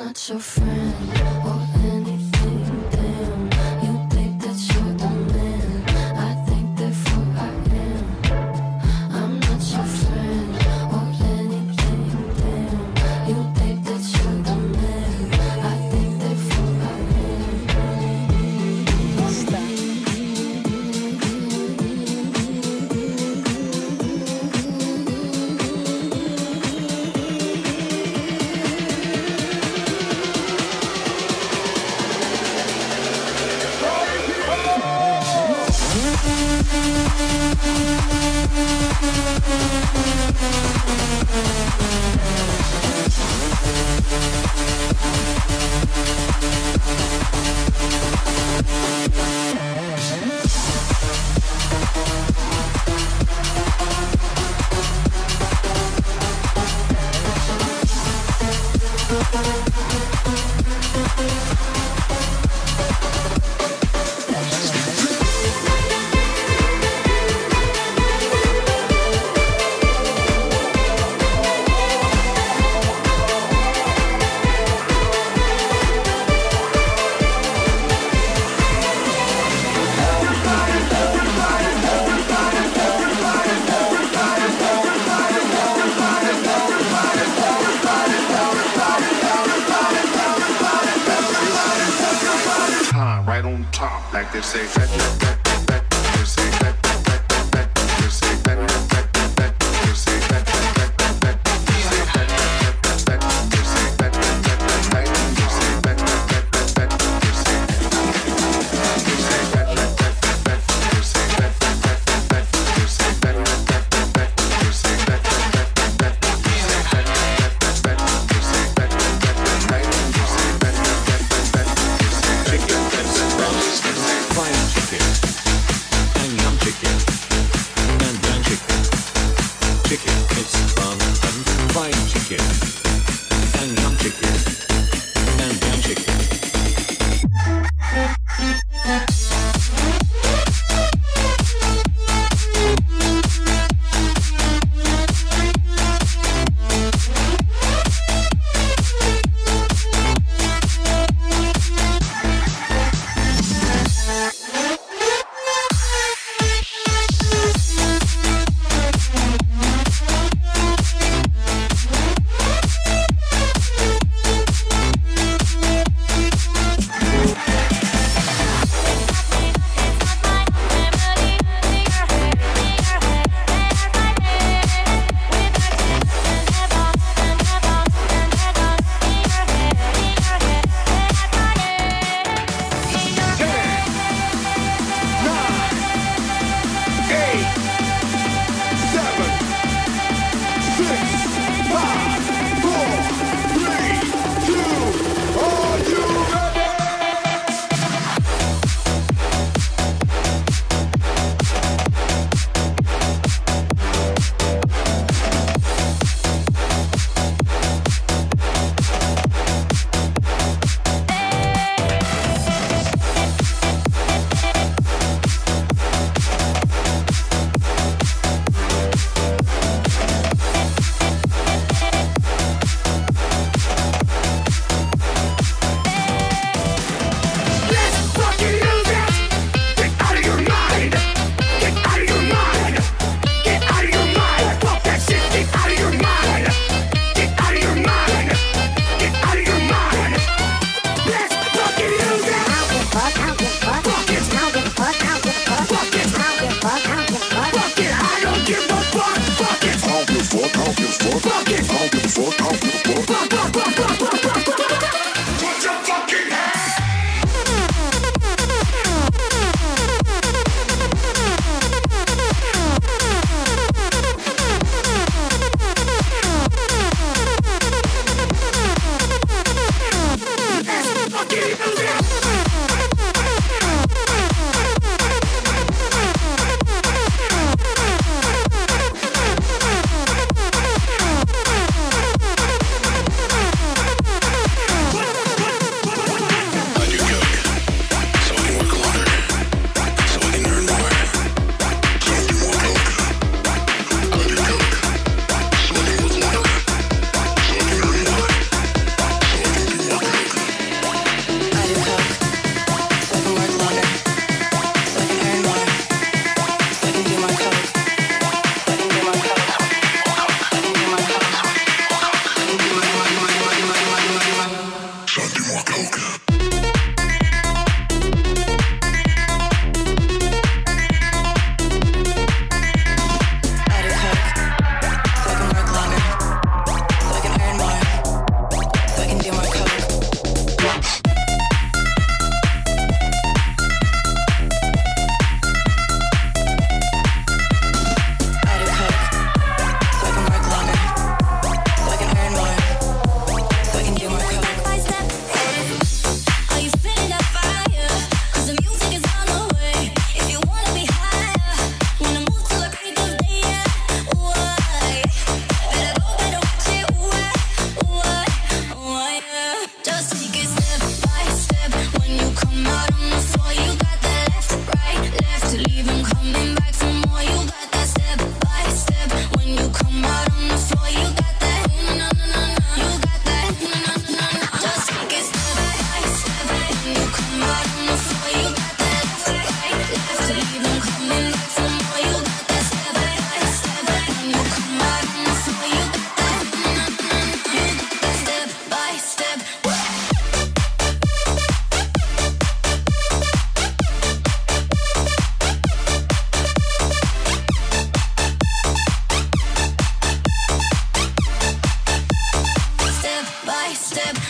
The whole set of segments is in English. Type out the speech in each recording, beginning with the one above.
not your friend. top, like they say, they say, like they say. step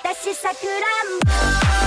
私さくらんぼ